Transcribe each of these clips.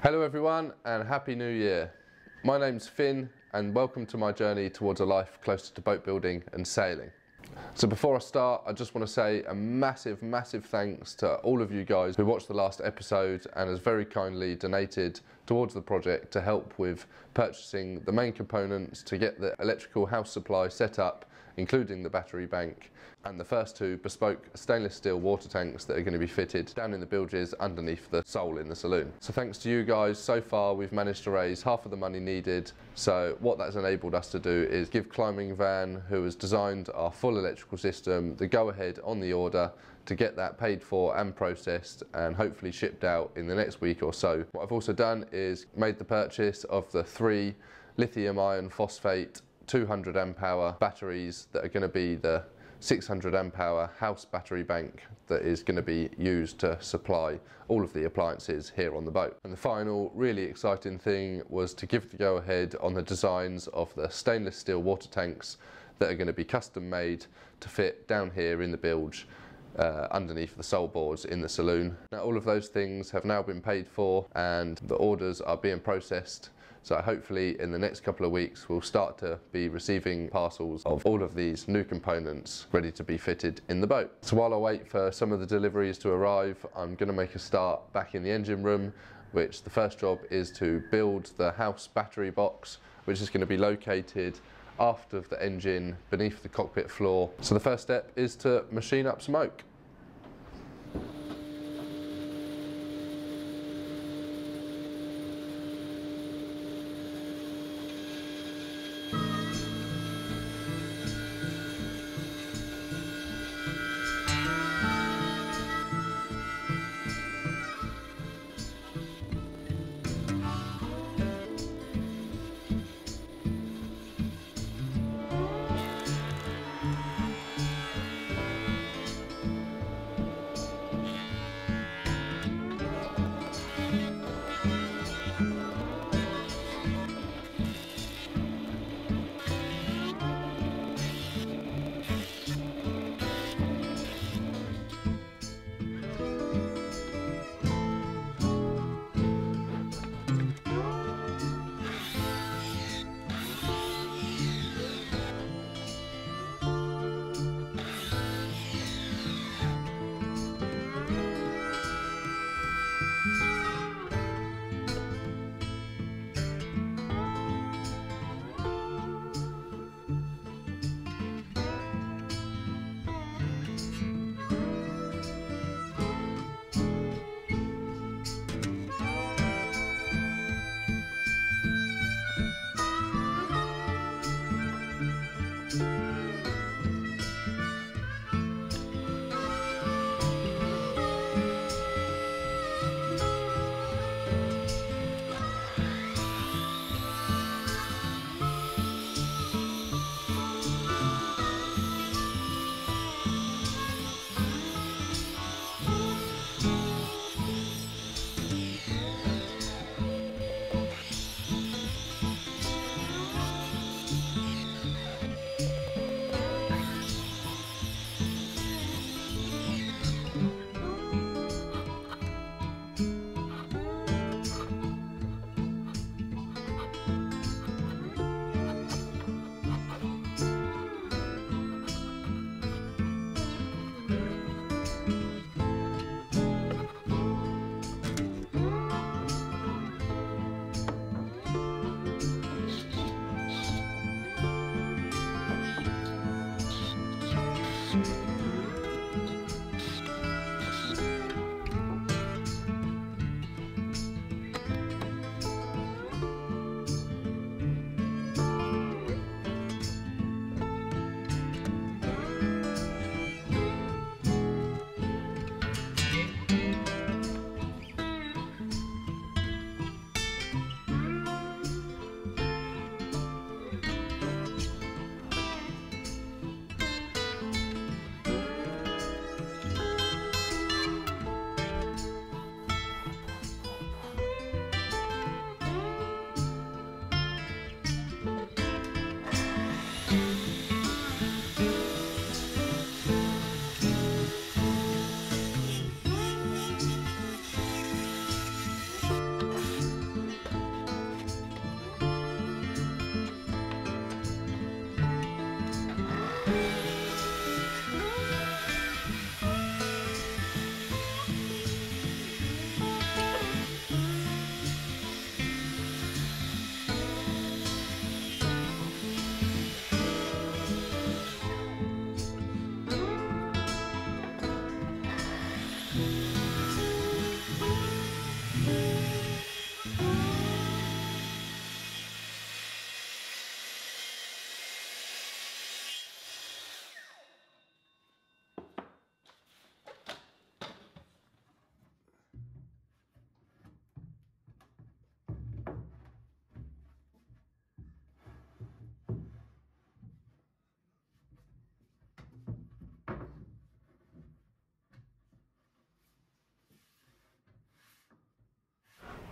Hello everyone and Happy New Year. My name's Finn and welcome to my journey towards a life closer to boat building and sailing. So before I start, I just want to say a massive, massive thanks to all of you guys who watched the last episode and has very kindly donated towards the project to help with purchasing the main components to get the electrical house supply set up including the battery bank and the first two bespoke stainless steel water tanks that are going to be fitted down in the bilges underneath the sole in the saloon. So thanks to you guys, so far we've managed to raise half of the money needed. So what that's enabled us to do is give Climbing Van, who has designed our full electrical system, the go ahead on the order to get that paid for and processed and hopefully shipped out in the next week or so. What I've also done is made the purchase of the three lithium iron phosphate 200 amp hour batteries that are going to be the 600 amp hour house battery bank that is going to be used to supply all of the appliances here on the boat. And the final really exciting thing was to give the go ahead on the designs of the stainless steel water tanks that are going to be custom made to fit down here in the bilge uh, underneath the sole boards in the saloon. Now all of those things have now been paid for and the orders are being processed so hopefully in the next couple of weeks we'll start to be receiving parcels of all of these new components ready to be fitted in the boat. So while I wait for some of the deliveries to arrive, I'm going to make a start back in the engine room which the first job is to build the house battery box which is going to be located aft of the engine beneath the cockpit floor. So the first step is to machine up smoke.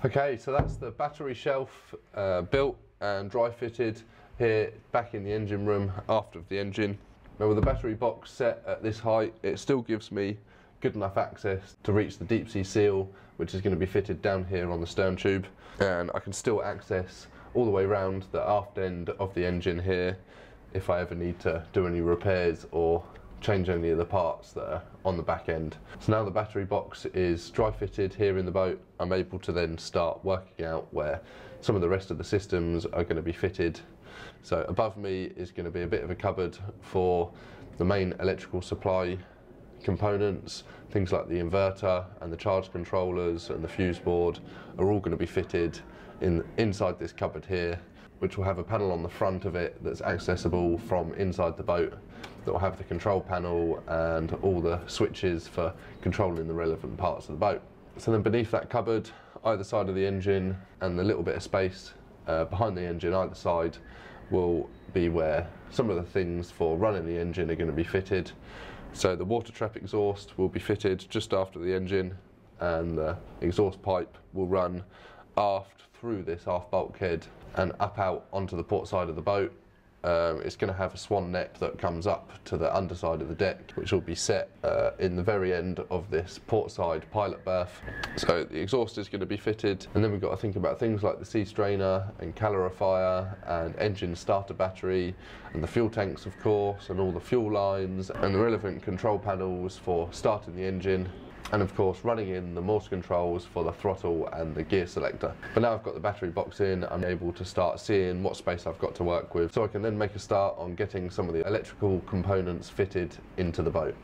Okay, so that's the battery shelf uh, built and dry fitted here back in the engine room after the engine. Now with the battery box set at this height, it still gives me good enough access to reach the deep sea seal, which is going to be fitted down here on the stern tube. And I can still access all the way around the aft end of the engine here if I ever need to do any repairs or change any of the parts that are on the back end. So now the battery box is dry fitted here in the boat, I'm able to then start working out where some of the rest of the systems are going to be fitted. So above me is going to be a bit of a cupboard for the main electrical supply components, things like the inverter and the charge controllers and the fuse board are all going to be fitted in inside this cupboard here which will have a panel on the front of it that's accessible from inside the boat that will have the control panel and all the switches for controlling the relevant parts of the boat. So then beneath that cupboard, either side of the engine and the little bit of space uh, behind the engine either side will be where some of the things for running the engine are going to be fitted. So the water trap exhaust will be fitted just after the engine and the exhaust pipe will run aft through this aft bulkhead and up out onto the port side of the boat. Um, it's going to have a swan neck that comes up to the underside of the deck, which will be set uh, in the very end of this port side pilot berth. So the exhaust is going to be fitted, and then we've got to think about things like the sea strainer and calorifier and engine starter battery and the fuel tanks, of course, and all the fuel lines and the relevant control panels for starting the engine and of course running in the Morse controls for the throttle and the gear selector. But now I've got the battery box in, I'm able to start seeing what space I've got to work with so I can then make a start on getting some of the electrical components fitted into the boat.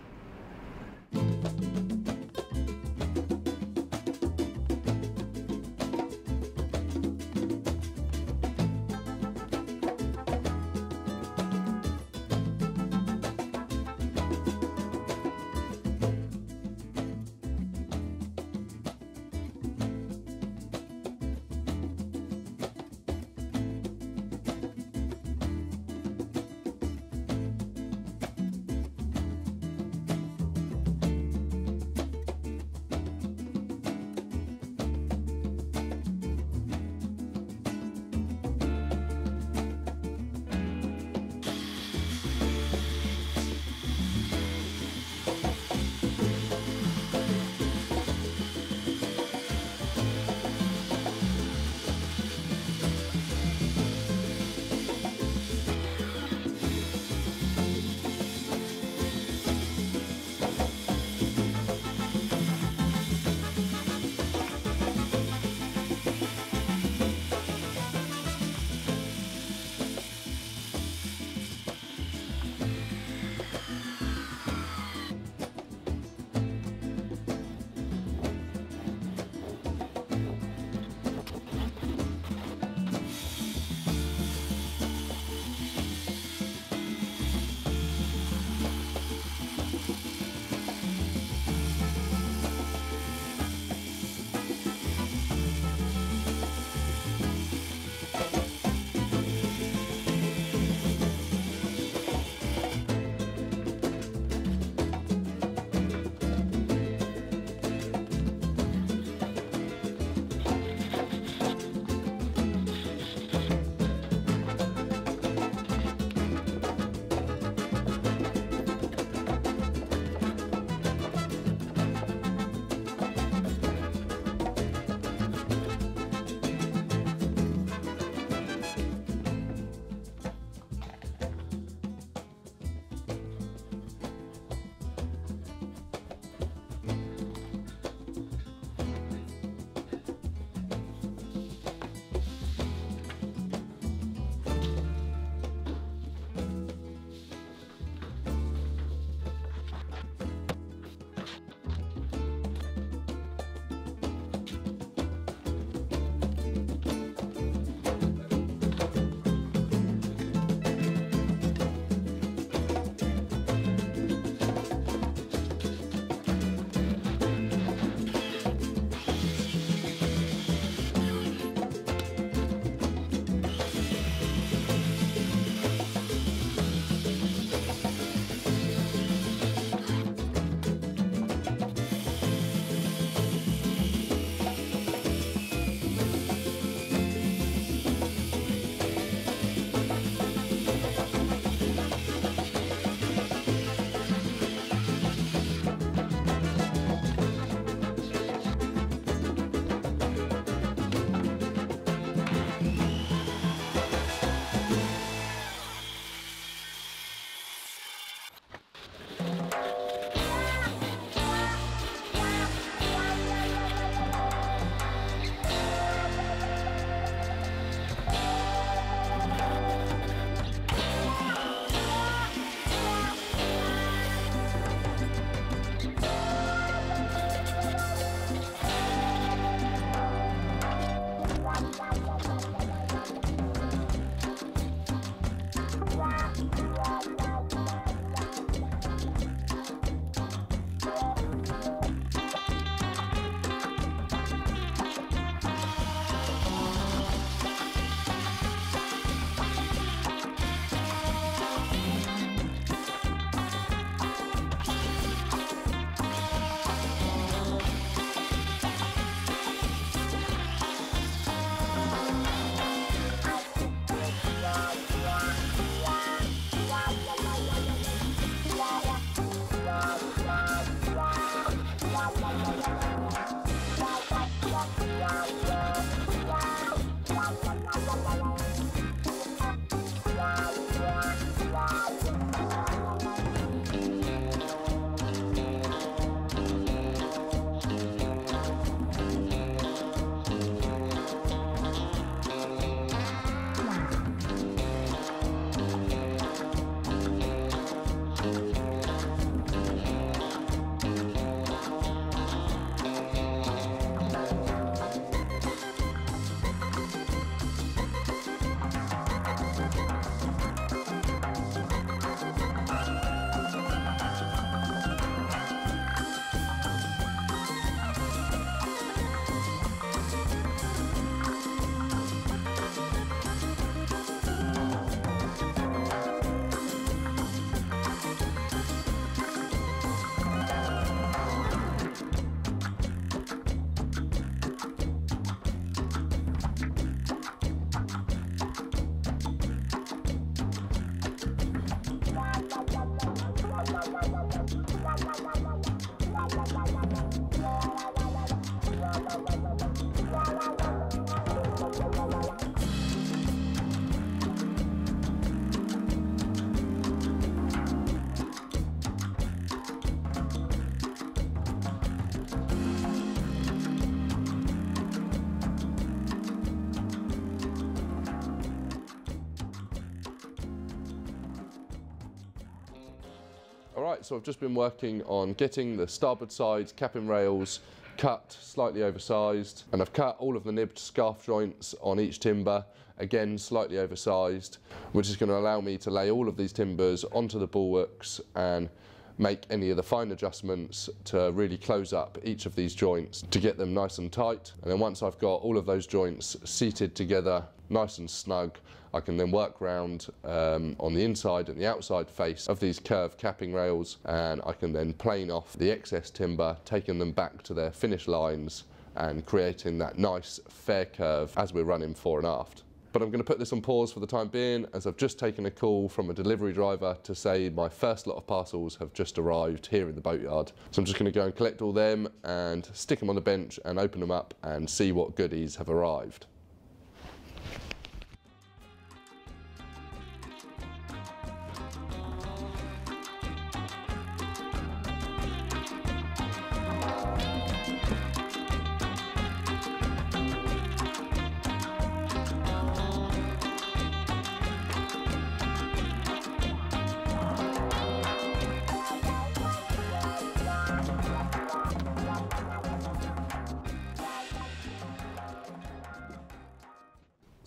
Right, so I've just been working on getting the starboard side capping rails cut, slightly oversized, and I've cut all of the nibbed scarf joints on each timber, again slightly oversized, which is going to allow me to lay all of these timbers onto the bulwarks and make any of the fine adjustments to really close up each of these joints to get them nice and tight. And then once I've got all of those joints seated together nice and snug, I can then work round um, on the inside and the outside face of these curved capping rails and I can then plane off the excess timber, taking them back to their finish lines and creating that nice fair curve as we're running fore and aft. But I'm going to put this on pause for the time being as I've just taken a call from a delivery driver to say my first lot of parcels have just arrived here in the boatyard. So I'm just going to go and collect all them and stick them on the bench and open them up and see what goodies have arrived.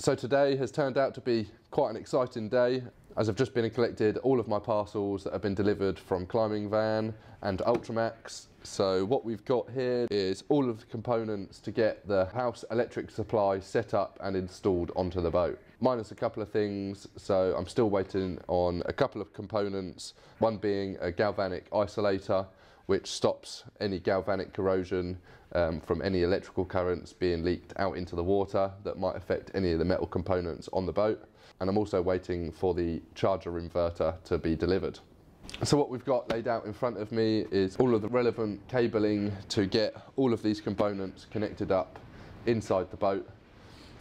So today has turned out to be quite an exciting day as I've just been and collected all of my parcels that have been delivered from Climbing Van and Ultramax. So what we've got here is all of the components to get the house electric supply set up and installed onto the boat. Minus a couple of things, so I'm still waiting on a couple of components, one being a galvanic isolator which stops any galvanic corrosion um, from any electrical currents being leaked out into the water that might affect any of the metal components on the boat. And I'm also waiting for the charger inverter to be delivered. So what we've got laid out in front of me is all of the relevant cabling to get all of these components connected up inside the boat.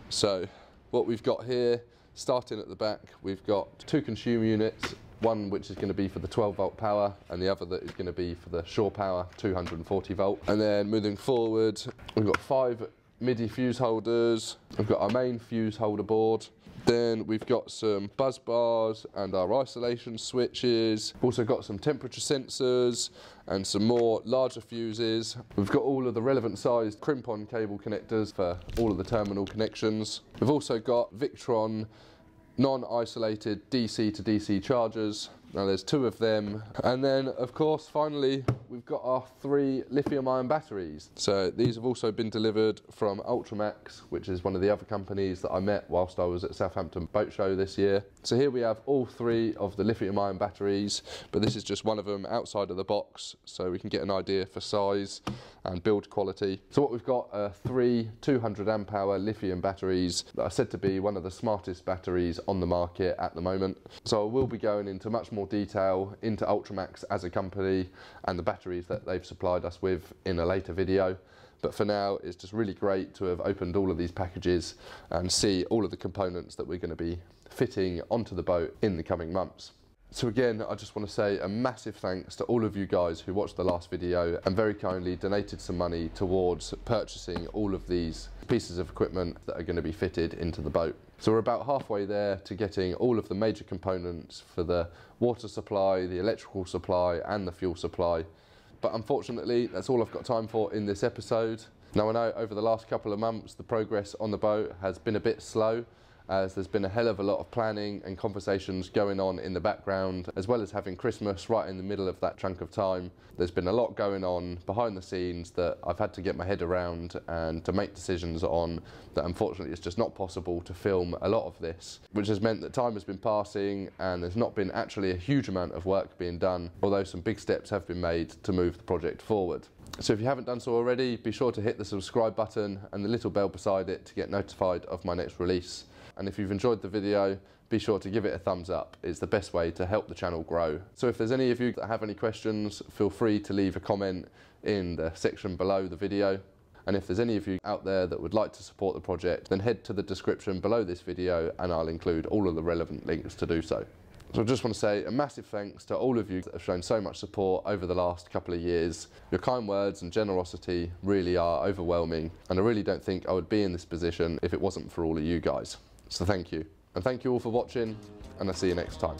So what we've got here, starting at the back, we've got two consumer units one which is going to be for the 12 volt power and the other that is going to be for the shore power 240 volt and then moving forward we've got five MIDI fuse holders we've got our main fuse holder board then we've got some bus bars and our isolation switches. Also got some temperature sensors and some more larger fuses. We've got all of the relevant sized crimp-on cable connectors for all of the terminal connections. We've also got Victron non-isolated DC to DC chargers. Now there's two of them. And then of course, finally, we've got our three lithium ion batteries. So these have also been delivered from Ultramax, which is one of the other companies that I met whilst I was at Southampton Boat Show this year. So here we have all three of the lithium ion batteries, but this is just one of them outside of the box so we can get an idea for size and build quality. So what we've got are three 200 amp hour lithium batteries that are said to be one of the smartest batteries on the market at the moment. So we'll be going into much more detail into Ultramax as a company and the batteries that they've supplied us with in a later video. But for now, it's just really great to have opened all of these packages and see all of the components that we're going to be fitting onto the boat in the coming months. So again, I just want to say a massive thanks to all of you guys who watched the last video and very kindly donated some money towards purchasing all of these pieces of equipment that are going to be fitted into the boat. So we're about halfway there to getting all of the major components for the water supply, the electrical supply and the fuel supply. But unfortunately, that's all I've got time for in this episode. Now I know over the last couple of months, the progress on the boat has been a bit slow Uh, as there's been a hell of a lot of planning and conversations going on in the background, as well as having Christmas right in the middle of that chunk of time. There's been a lot going on behind the scenes that I've had to get my head around and to make decisions on that unfortunately it's just not possible to film a lot of this, which has meant that time has been passing and there's not been actually a huge amount of work being done, although some big steps have been made to move the project forward. So if you haven't done so already, be sure to hit the subscribe button and the little bell beside it to get notified of my next release. And if you've enjoyed the video, be sure to give it a thumbs up. It's the best way to help the channel grow. So if there's any of you that have any questions, feel free to leave a comment in the section below the video. And if there's any of you out there that would like to support the project, then head to the description below this video and I'll include all of the relevant links to do so. So I just want to say a massive thanks to all of you that have shown so much support over the last couple of years. Your kind words and generosity really are overwhelming and I really don't think I would be in this position if it wasn't for all of you guys. So thank you. And thank you all for watching and I'll see you next time.